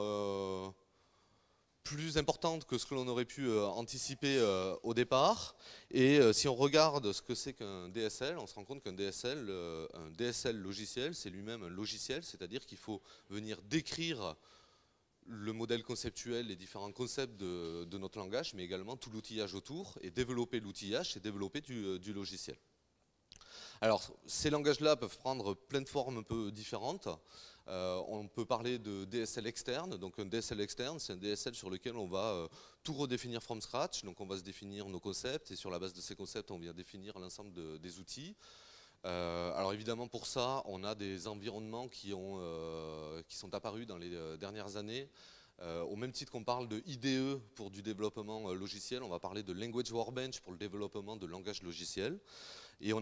plus importante que ce que l'on aurait pu anticiper au départ. Et si on regarde ce que c'est qu'un DSL, on se rend compte qu'un DSL, un DSL logiciel, c'est lui-même un logiciel, c'est-à-dire qu'il faut venir décrire le modèle conceptuel, les différents concepts de, notre langage, mais également tout l'outillage autour. Et développer l'outillage, c'est développer du, euh, logiciel. Alors, ces langages-là peuvent prendre plein de formes un peu différentes. Euh, on peut parler de DSL externe. Donc un DSL externe, c'est un DSL sur lequel on va euh, tout redéfinir from scratch. Donc on va se définir nos concepts et sur la base de ces concepts, on vient définir l'ensemble des outils. Euh, alors évidemment pour ça, on a des environnements qui, ont, qui sont apparus dans les dernières années. Au même titre qu'on parle de IDE pour du développement logiciel, on va parler de Language Workbench pour le développement de langage logiciel. Et,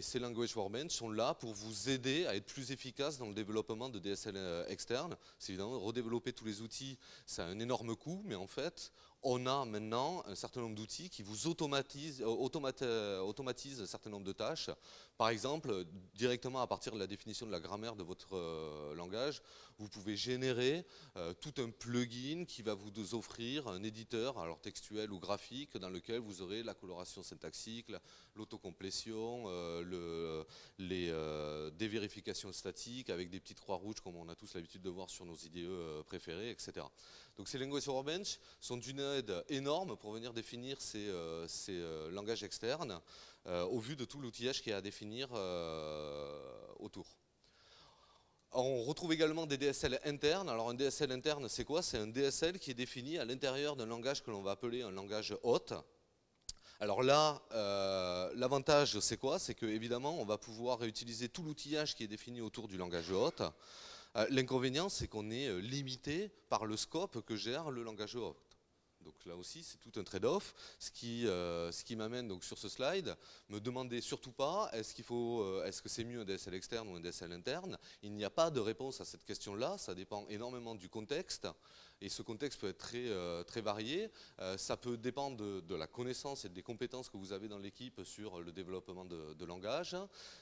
ces Language Workbench sont là pour vous aider à être plus efficace dans le développement de DSL externe. C'est évidemment redévelopper tous les outils, ça a un énorme coût, mais en fait, on a maintenant un certain nombre d'outils qui vous automatisent, automatisent un certain nombre de tâches par exemple, directement à partir de la définition de la grammaire de votre euh, langage, vous pouvez générer euh, tout un plugin qui va vous offrir un éditeur, alors textuel ou graphique, dans lequel vous aurez la coloration syntaxique, l'autocomplétion, euh, les dévérifications statiques avec des petites croix rouges comme on a tous l'habitude de voir sur nos IDE préférés, etc. Donc ces languages Workbench sont d'une aide énorme pour venir définir ces, ces langages externes. Euh, au vu de tout l'outillage qui est à définir euh, autour. On retrouve également des DSL internes. Alors un DSL interne, c'est quoi? C'est un DSL qui est défini à l'intérieur d'un langage que l'on va appeler un langage hôte. Alors là, euh, l'avantage, c'est quoi? C'est qu'évidemment, on va pouvoir réutiliser tout l'outillage qui est défini autour du langage hôte. L'inconvénient, c'est qu'on est limité par le scope que gère le langage hôte. Donc là aussi, c'est tout un trade-off. Ce qui, euh, qui m'amène donc sur ce slide, me demandez surtout pas est-ce euh, est-ce que c'est mieux un DSL externe ou un DSL interne? Il n'y a pas de réponse à cette question-là. Ça dépend énormément du contexte. Et ce contexte peut être très, euh, très varié. Euh, ça peut dépendre de, la connaissance et des compétences que vous avez dans l'équipe sur le développement de, langage.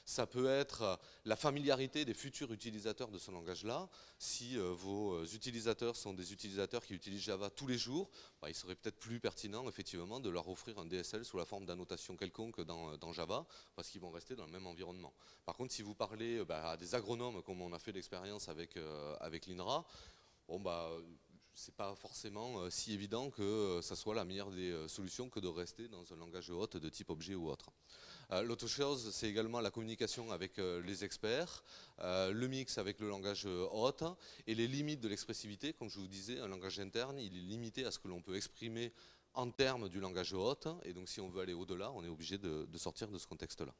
Ça peut être la familiarité des futurs utilisateurs de ce langage-là. Si euh, vos utilisateurs sont des utilisateurs qui utilisent Java tous les jours, bah, il serait peut-être plus pertinent effectivement de leur offrir un DSL sous la forme d'annotation quelconque dans, Java, parce qu'ils vont rester dans le même environnement. Par contre, si vous parlez bah, à des agronomes, comme on a fait l'expérience avec, avec l'INRA, bon, bah, c'est pas forcément euh, si évident que euh, ça soit la meilleure des euh, solutions que de rester dans un langage hôte de type objet ou autre. L'autre chose, c'est également la communication avec les experts, le mix avec le langage hôte et les limites de l'expressivité. Comme je vous disais, un langage interne, il est limité à ce que l'on peut exprimer en termes du langage hôte. Et donc si on veut aller au-delà, on est obligé de sortir de ce contexte-là.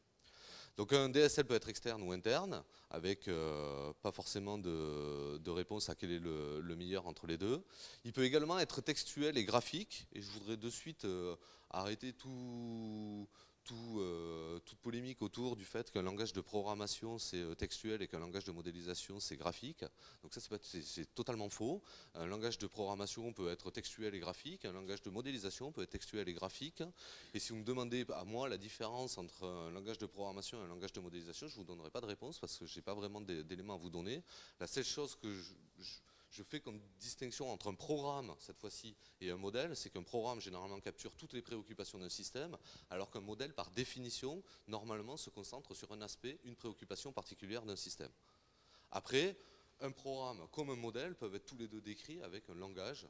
Donc un DSL peut être externe ou interne, avec euh, pas forcément de, réponse à quel est le, meilleur entre les deux. Il peut également être textuel et graphique, et je voudrais de suite euh, arrêter tout, euh, toute polémique autour du fait qu'un langage de programmation c'est euh, textuel et qu'un langage de modélisation c'est graphique. Donc ça c'est totalement faux. Un langage de programmation peut être textuel et graphique, un langage de modélisation peut être textuel et graphique. Et si vous me demandez à moi la différence entre un langage de programmation et un langage de modélisation, je ne vous donnerai pas de réponse parce que je n'ai pas vraiment d'éléments à vous donner. La seule chose que je fais comme distinction entre un programme, cette fois-ci, et un modèle, c'est qu'un programme généralement capture toutes les préoccupations d'un système, alors qu'un modèle, par définition, normalement se concentre sur un aspect, une préoccupation particulière d'un système. Après, un programme comme un modèle peuvent être tous les deux décrits avec un langage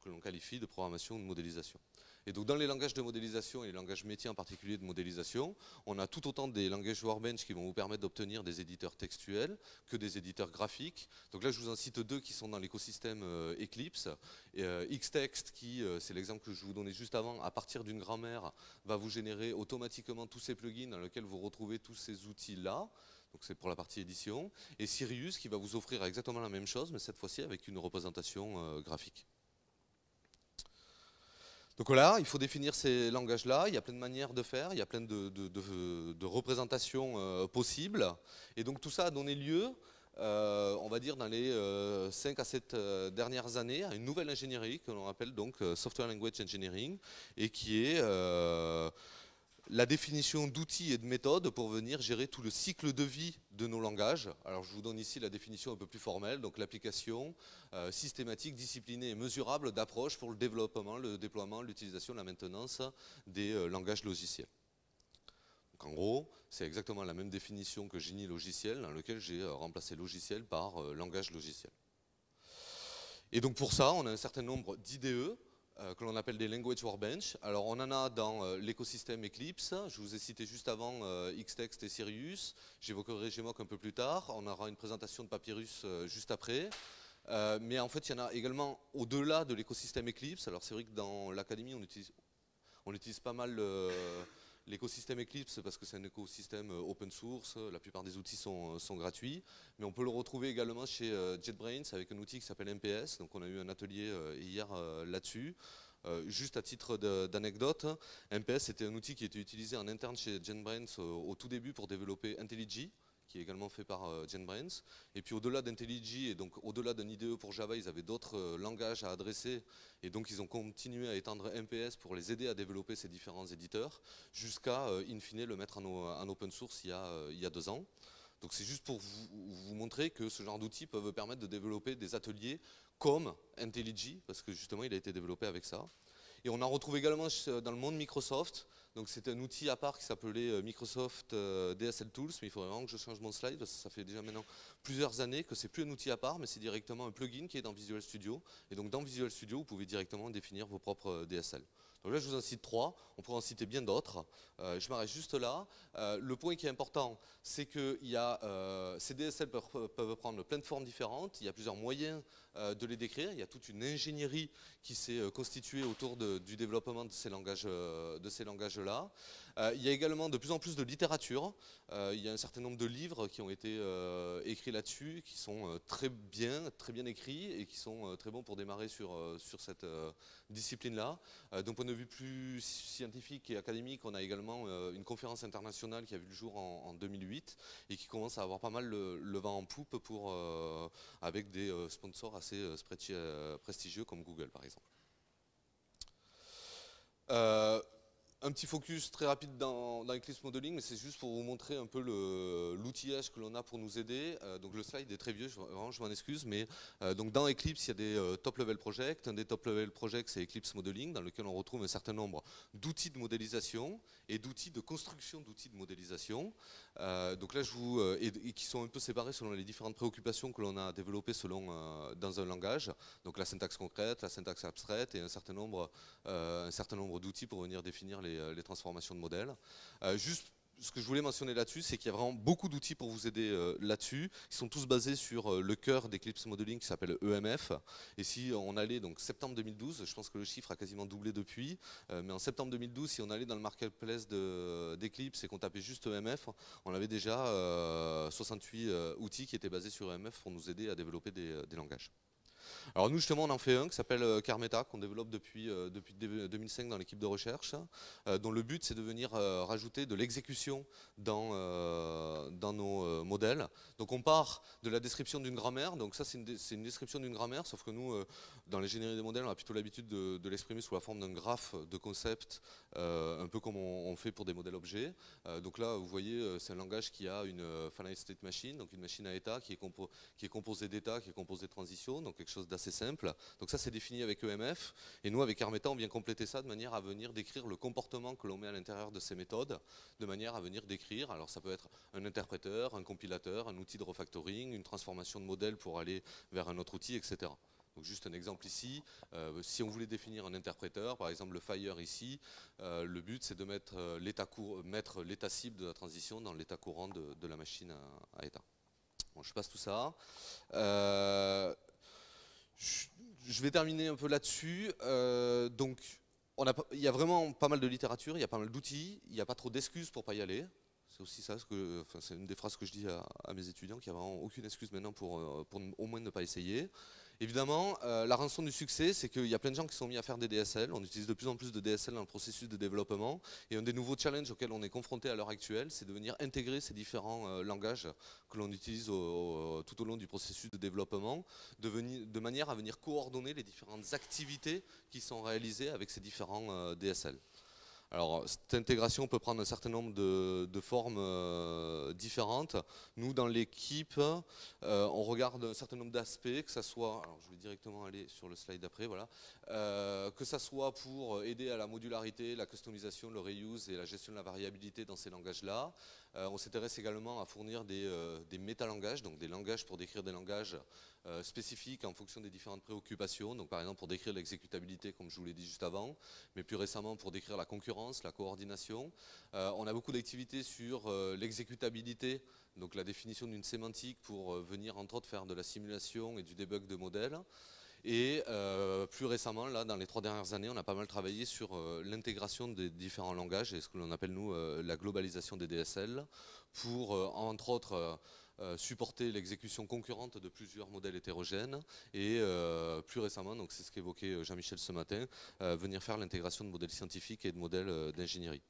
que l'on qualifie de programmation ou de modélisation. Et donc dans les langages de modélisation et les langages métiers en particulier de modélisation, on a tout autant des langages Workbench qui vont vous permettre d'obtenir des éditeurs textuels que des éditeurs graphiques. Donc là je vous en cite deux qui sont dans l'écosystème euh, Eclipse. Euh, Xtext qui, euh, c'est l'exemple que je vous donnais juste avant, à partir d'une grammaire va vous générer automatiquement tous ces plugins dans lesquels vous retrouvez tous ces outils-là. Donc c'est pour la partie édition. Et Sirius qui va vous offrir exactement la même chose, mais cette fois-ci avec une représentation graphique. Donc voilà, il faut définir ces langages-là, il y a plein de manières de faire, il y a plein de, représentations euh, possibles. Et donc tout ça a donné lieu, euh, on va dire dans les 5 euh, à 7 dernières années, à une nouvelle ingénierie que l'on appelle donc Software Language Engineering, et qui est la définition d'outils et de méthodes pour venir gérer tout le cycle de vie de nos langages. Alors je vous donne ici la définition un peu plus formelle, donc l'application euh, systématique, disciplinée et mesurable d'approche pour le développement, le déploiement, l'utilisation, la maintenance des euh, langages logiciels. Donc en gros, c'est exactement la même définition que génie logiciel, dans lequel j'ai euh, remplacé logiciel par langage logiciel. Et donc pour ça, on a un certain nombre d'IDE, que l'on appelle des language workbench. Alors on en a dans euh, l'écosystème Eclipse, je vous ai cité juste avant euh, Xtext et Sirius, j'évoquerai Gmok un peu plus tard, on aura une présentation de Papyrus juste après. mais en fait, il y en a également au-delà de l'écosystème Eclipse. Alors c'est vrai que dans l'académie, on utilise pas mal l'écosystème Eclipse parce que c'est un écosystème open source, la plupart des outils sont, sont, gratuits, mais on peut le retrouver également chez JetBrains avec un outil qui s'appelle MPS, donc on a eu un atelier hier là-dessus. juste à titre d'anecdote, MPS était un outil qui était utilisé en interne chez JetBrains au tout début pour développer IntelliJ, qui est également fait par euh, JetBrains. Et puis au-delà d'IntelliJ et donc au-delà d'un IDE pour Java, ils avaient d'autres euh, langages à adresser et donc ils ont continué à étendre MPS pour les aider à développer ces différents éditeurs jusqu'à euh, in fine le mettre en, open source il y a, il y a deux ans. Donc c'est juste pour vous, montrer que ce genre d'outils peuvent permettre de développer des ateliers comme IntelliJ, parce que justement il a été développé avec ça. Et on en retrouve également dans le monde Microsoft, c'est un outil à part qui s'appelait euh, Microsoft euh, DSL Tools, mais il faudrait vraiment que je change mon slide parce que ça fait déjà maintenant plusieurs années que c'est plus un outil à part, mais c'est directement un plugin qui est dans Visual Studio. Et donc dans Visual Studio, vous pouvez directement définir vos propres euh, DSL. Donc là, je vous en cite trois. On pourrait en citer bien d'autres. Je m'arrête juste là. le point qui est important, c'est que y a, ces DSL peuvent, prendre plein de formes différentes. Il y a plusieurs moyens de les décrire. Il y a toute une ingénierie qui s'est constituée autour du développement de ces langages, de ces langages là euh, il y a également de plus en plus de littérature. Euh, il y a un certain nombre de livres qui ont été euh, écrits là-dessus, qui sont très bien, très bien écrits et qui sont très bons pour démarrer sur, sur cette discipline-là. D'un point de vue plus scientifique et académique, on a également une conférence internationale qui a vu le jour en, 2008 et qui commence à avoir pas mal le, vent en poupe pour, avec des sponsors assez prestigieux comme Google par exemple. Un petit focus très rapide dans, Eclipse Modeling, mais c'est juste pour vous montrer un peu l'outillage que l'on a pour nous aider. Euh, donc le slide est très vieux, je, je m'en excuse, mais euh, donc dans Eclipse, il y a des euh, top level projects. Un des top level projects, c'est Eclipse Modeling, dans lequel on retrouve un certain nombre d'outils de modélisation et d'outils de construction d'outils de modélisation. donc là, je vous et, qui sont un peu séparés selon les différentes préoccupations que l'on a développées selon dans un langage. Donc la syntaxe concrète, la syntaxe abstraite et un certain nombre, un certain nombre d'outils pour venir définir les euh, les, transformations de modèles. Euh, juste ce que je voulais mentionner là-dessus, c'est qu'il y a vraiment beaucoup d'outils pour vous aider euh, là-dessus. Ils sont tous basés sur le cœur d'Eclipse Modeling qui s'appelle EMF. Et si on allait, donc septembre 2012, je pense que le chiffre a quasiment doublé depuis, mais en septembre 2012, si on allait dans le marketplace d'Eclipse et qu'on tapait juste EMF, on avait déjà 68 outils qui étaient basés sur EMF pour nous aider à développer des langages. Alors nous justement on en fait un qui s'appelle euh, Carmeta qu'on développe depuis, euh, depuis 2005 dans l'équipe de recherche euh, dont le but c'est de venir rajouter de l'exécution dans, nos modèles. Donc on part de la description d'une grammaire, donc ça c'est une, description d'une grammaire sauf que nous dans l'ingénierie des modèles on a plutôt l'habitude de, l'exprimer sous la forme d'un graphe de concept un peu comme on, fait pour des modèles objets. donc là vous voyez c'est un langage qui a une finite state machine, donc une machine à état qui est, qui est composée d'états, qui est composée de transitions, donc quelque chose assez simple. Donc ça c'est défini avec EMF et nous avec Armeta on vient compléter ça de manière à venir décrire le comportement que l'on met à l'intérieur de ces méthodes, de manière à venir décrire, alors ça peut être un interpréteur, un compilateur, un outil de refactoring, une transformation de modèle pour aller vers un autre outil, etc. Donc juste un exemple ici, euh, si on voulait définir un interpréteur, par exemple le Fire ici, euh, le but c'est de mettre euh, l'état mettre l'état cible de la transition dans l'état courant de, la machine à, à état. Bon, je passe tout ça. Je vais terminer un peu là-dessus. Euh, donc, il y a vraiment pas mal de littérature, il y a pas mal d'outils, il n'y a pas trop d'excuses pour pas y aller. C'est aussi ça, c'est une des phrases que je dis à, mes étudiants, qu'il n'y a vraiment aucune excuse maintenant pour, euh, pour au moins ne pas essayer. Évidemment, euh, la rançon du succès, c'est qu'il y a plein de gens qui sont mis à faire des DSL. On utilise de plus en plus de DSL dans le processus de développement. Et un des nouveaux challenges auxquels on est confronté à l'heure actuelle, c'est de venir intégrer ces différents euh, langages que l'on utilise tout au long du processus de développement, de, manière à venir coordonner les différentes activités qui sont réalisées avec ces différents euh, DSL. Alors, cette intégration peut prendre un certain nombre de, formes euh, différentes. Nous, dans l'équipe, euh, on regarde un certain nombre d'aspects, que ce soit, alors je vais directement aller sur le slide d'après, voilà, euh, que ce soit pour aider à la modularité, la customisation, le reuse et la gestion de la variabilité dans ces langages-là. On s'intéresse également à fournir des, des métalangages, donc des langages pour décrire des langages spécifiques en fonction des différentes préoccupations. Par exemple, pour décrire l'exécutabilité, comme je vous l'ai dit juste avant, mais plus récemment pour décrire la concurrence la coordination. Euh, on a beaucoup d'activités sur euh, l'exécutabilité, donc la définition d'une sémantique pour euh, venir entre autres faire de la simulation et du debug de modèles. Et plus récemment, là, dans les trois dernières années, on a pas mal travaillé sur l'intégration des différents langages et ce que l'on appelle nous la globalisation des DSL pour, entre autres, supporter l'exécution concurrente de plusieurs modèles hétérogènes et plus récemment, donc c'est ce qu'évoquait Jean-Michel ce matin, venir faire l'intégration de modèles scientifiques et de modèles d'ingénierie.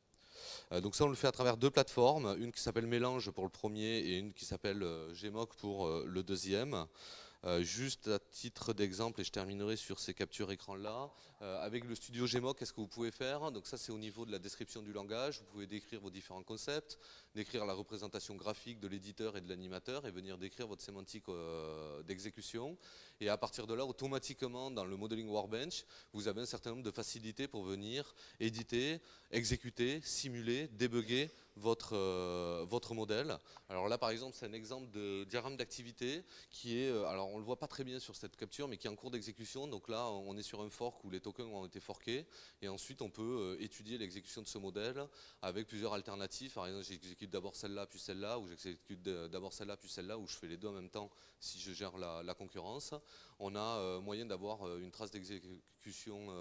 donc ça on le fait à travers deux plateformes, une qui s'appelle Mélange pour le premier et une qui s'appelle Gmoc pour le deuxième. Euh, juste à titre d'exemple, et je terminerai sur ces captures écran là, euh, avec le studio Gmoc, qu'est-ce que vous pouvez faire? Donc ça c'est au niveau de la description du langage, vous pouvez décrire vos différents concepts, décrire la représentation graphique de l'éditeur et de l'animateur et venir décrire votre sémantique euh, d'exécution. Et à partir de là, automatiquement dans le Modeling Workbench, vous avez un certain nombre de facilités pour venir éditer, exécuter, simuler, débugger votre, euh, votre modèle. Alors là, par exemple, c'est un exemple de diagramme d'activité qui est, euh, alors on le voit pas très bien sur cette capture, mais qui est en cours d'exécution. Donc là, on est sur un fork où les tokens ont été forkés. Et ensuite, on peut euh, étudier l'exécution de ce modèle avec plusieurs alternatives. Par exemple, j'exécute d'abord celle-là, puis celle-là, ou j'exécute d'abord celle-là, puis celle-là, ou je fais les deux en même temps si je gère la, concurrence. On a moyen d'avoir une trace d'exécution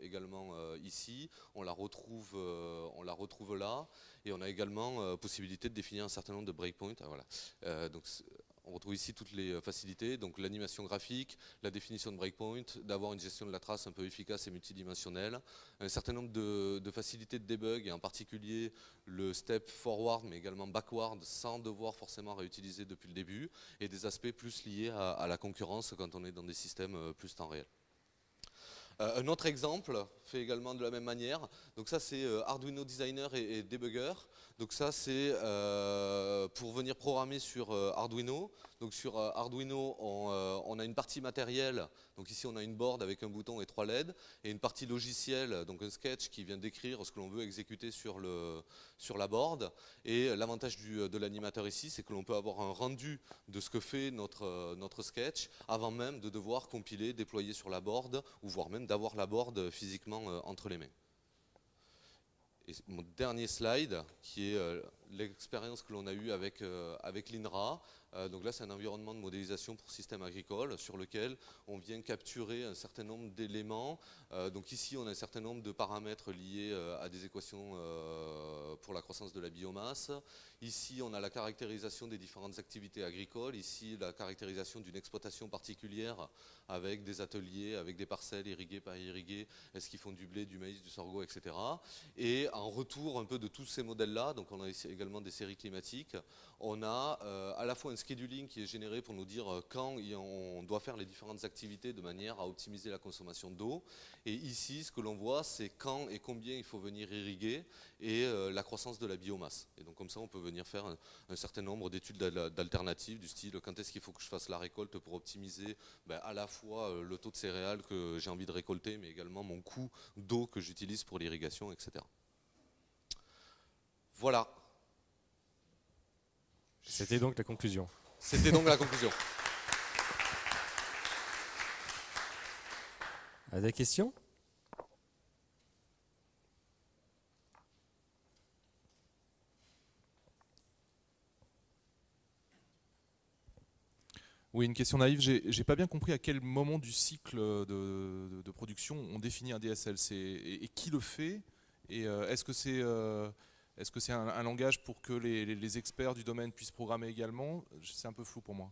également ici. On la retrouve, on la retrouve là. Et on a également euh, possibilité de définir un certain nombre de breakpoints. Ah, voilà. Euh, donc, on retrouve ici toutes les euh, facilités, donc l'animation graphique, la définition de breakpoint, d'avoir une gestion de la trace un peu efficace et multidimensionnelle, un certain nombre de, facilités de debug, et en particulier le step forward, mais également backward, sans devoir forcément réutiliser depuis le début, et des aspects plus liés à la concurrence quand on est dans des systèmes plus temps réel. Euh, un autre exemple, fait également de la même manière, donc ça c'est euh, Arduino Designer et, Debugger. Donc ça c'est euh, pour venir programmer sur Arduino. Donc sur Arduino, on, a une partie matérielle, donc ici on a une board avec un bouton et trois LED, et une partie logicielle, donc un sketch qui vient décrire ce que l'on veut exécuter sur, la board. Et l'avantage de l'animateur ici, c'est que l'on peut avoir un rendu de ce que fait notre, notre sketch avant même de devoir compiler, déployer sur la board, ou voire même d'avoir la board physiquement euh, entre les mains. Et mon dernier slide, qui est euh, l'expérience que l'on a eue avec, euh, avec l'INRA. Donc là, c'est un environnement de modélisation pour système agricole sur lequel on vient capturer un certain nombre d'éléments. donc ici, on a un certain nombre de paramètres liés à des équations pour la croissance de la biomasse. Ici, on a la caractérisation des différentes activités agricoles. Ici, la caractérisation d'une exploitation particulière avec des ateliers, avec des parcelles irriguées, pas irriguées, est-ce qu'ils font du blé, du maïs, du sorgho, etc. Et en retour un peu de tous ces modèles-là, donc on a également des séries climatiques, on a euh, à la fois un scheduling qui est généré pour nous dire euh, quand on doit faire les différentes activités de manière à optimiser la consommation d'eau. Et ici, ce que l'on voit, c'est quand et combien il faut venir irriguer et euh, la croissance de la biomasse. Et donc comme ça, on peut venir faire un, certain nombre d'études d'alternatives du style quand est-ce qu'il faut que je fasse la récolte pour optimiser ben, à la fois le taux de céréales que j'ai envie de récolter, mais également mon coût d'eau que j'utilise pour l'irrigation, etc. Voilà. C'était donc la conclusion. C'était donc la conclusion. À des questions? Oui, une question naïve. J'ai pas bien compris à quel moment du cycle de, production on définit un DSL. Et, et, qui le fait? Et euh, est-ce que c'est euh, est-ce que c'est un, langage pour que les, experts du domaine puissent programmer également? C'est un peu flou pour moi.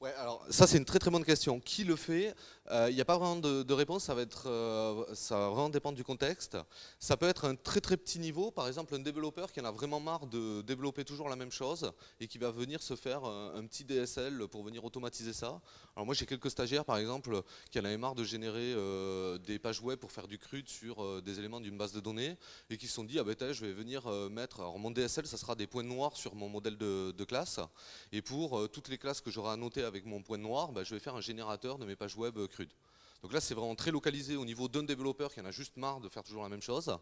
Ouais, alors ça c'est une très très bonne question. Qui le fait? Euh, Il n'y a pas vraiment de, réponse, ça va, être, euh, ça va vraiment dépendre du contexte. Ça peut être un très très petit niveau, par exemple un développeur qui en a vraiment marre de développer toujours la même chose et qui va venir se faire un, petit DSL pour venir automatiser ça. Alors moi j'ai quelques stagiaires par exemple qui en avaient marre de générer euh, des pages web pour faire du CRUD sur des éléments d'une base de données et qui se sont dit ah ben je vais venir mettre, alors mon DSL ça sera des points noirs sur mon modèle de, classe et pour toutes les classes que j'aurai à noter avec mon point noir, bah, je vais faire un générateur de mes pages web euh. Donc là, c'est vraiment très localisé au niveau d'un développeur qui en a juste marre de faire toujours la même chose.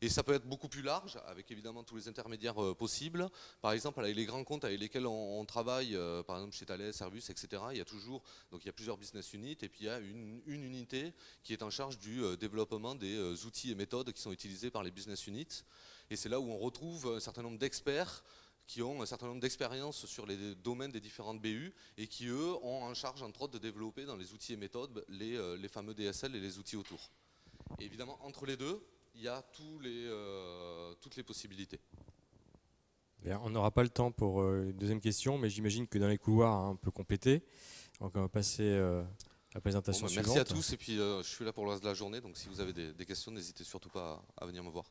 Et ça peut être beaucoup plus large, avec évidemment tous les intermédiaires euh, possibles. Par exemple, avec les grands comptes avec lesquels on, travaille, euh, par exemple chez Thales, Service, etc., il y a toujours, donc il y a plusieurs business units, et puis il y a une, unité qui est en charge du développement des outils et méthodes qui sont utilisés par les business units. Et c'est là où on retrouve un certain nombre d'experts qui ont un certain nombre d'expériences sur les domaines des différentes BU et qui, eux, ont en charge, entre autres, de développer dans les outils et méthodes les, euh, les fameux DSL et les outils autour. Et évidemment, entre les deux, il y a tous les, euh, toutes les possibilités. on n'aura pas le temps pour euh, une deuxième question, mais j'imagine que dans les couloirs, hein, on peut compléter. Donc on va passer à la présentation bah, suivante. Merci à tous, et puis je suis là pour le reste de la journée, donc si vous avez des, questions, n'hésitez surtout pas à venir me voir.